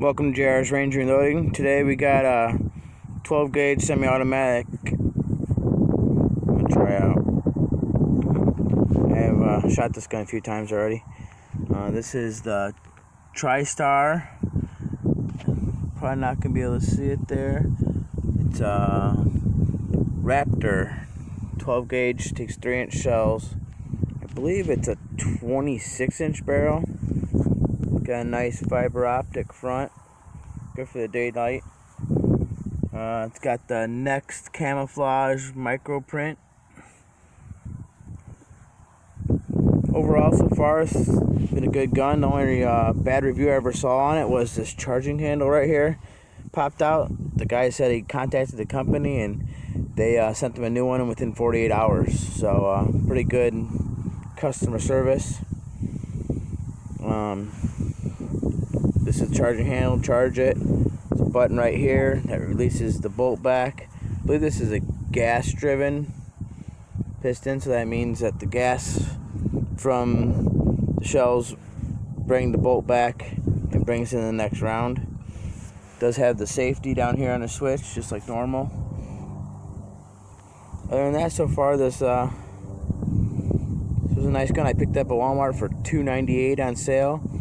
Welcome to JR's Range Reloading. Today we got a 12 gauge semi-automatic. I'm gonna try out. I have uh, shot this gun a few times already. Uh, this is the TriStar. Probably not gonna be able to see it there. It's a Raptor 12 gauge, takes 3 inch shells. I believe it's a 26 inch barrel. Got a nice fiber optic front. Good for the daylight. Uh, it's got the next camouflage micro print. Overall, so far, it's been a good gun. The only uh, bad review I ever saw on it was this charging handle right here popped out. The guy said he contacted the company and they uh, sent them a new one within 48 hours. So, uh, pretty good customer service. Um, this is charging handle, charge it. There's a button right here that releases the bolt back. I believe this is a gas driven piston, so that means that the gas from the shells bring the bolt back and brings in the next round. It does have the safety down here on the switch, just like normal. Other than that, so far this uh, this was a nice gun. I picked up at Walmart for $2.98 on sale.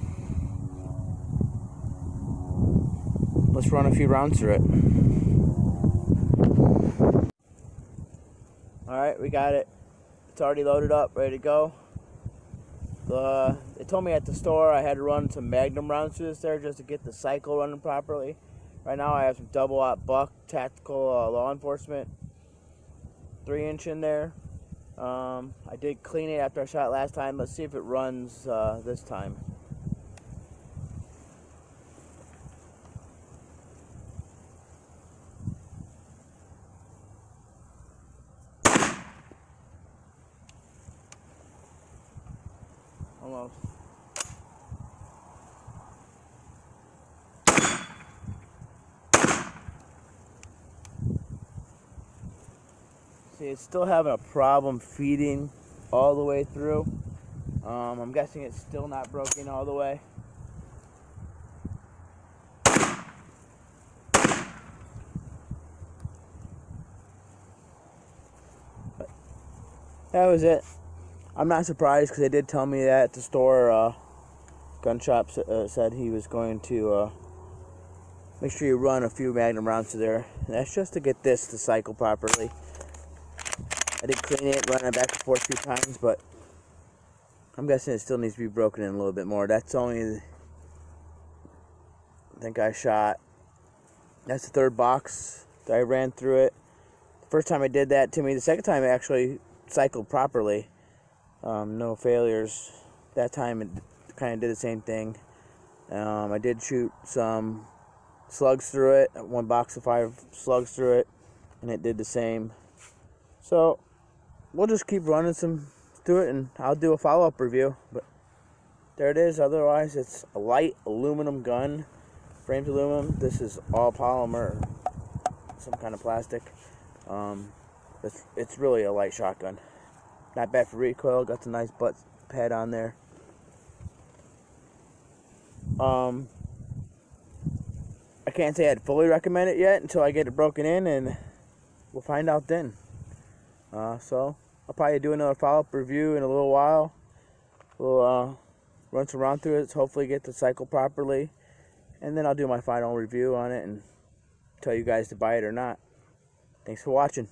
Let's run a few rounds through it. Alright, we got it. It's already loaded up, ready to go. The, they told me at the store I had to run some Magnum rounds through this there just to get the cycle running properly. Right now I have some double aught buck tactical uh, law enforcement 3 inch in there. Um, I did clean it after I shot last time. Let's see if it runs uh, this time. Almost. See, it's still having a problem feeding all the way through. Um, I'm guessing it's still not broken all the way. But that was it. I'm not surprised because they did tell me that at the store. Uh, gun shop uh, said he was going to uh, make sure you run a few Magnum rounds to there. And that's just to get this to cycle properly. I did clean it, run it back and forth a few times, but I'm guessing it still needs to be broken in a little bit more. That's only, I think I shot, that's the third box that I ran through it. The first time I did that to me, the second time I actually cycled properly. Um, no failures. That time it kind of did the same thing. Um, I did shoot some slugs through it, one box of five slugs through it, and it did the same. So we'll just keep running some through it, and I'll do a follow-up review. But there it is. Otherwise, it's a light aluminum gun, framed aluminum. This is all polymer, some kind of plastic. Um, it's it's really a light shotgun. Not bad for recoil. Got the nice butt pad on there. Um, I can't say I'd fully recommend it yet until I get it broken in, and we'll find out then. Uh, so I'll probably do another follow-up review in a little while. We'll uh, run some round through it, hopefully get the cycle properly, and then I'll do my final review on it and tell you guys to buy it or not. Thanks for watching.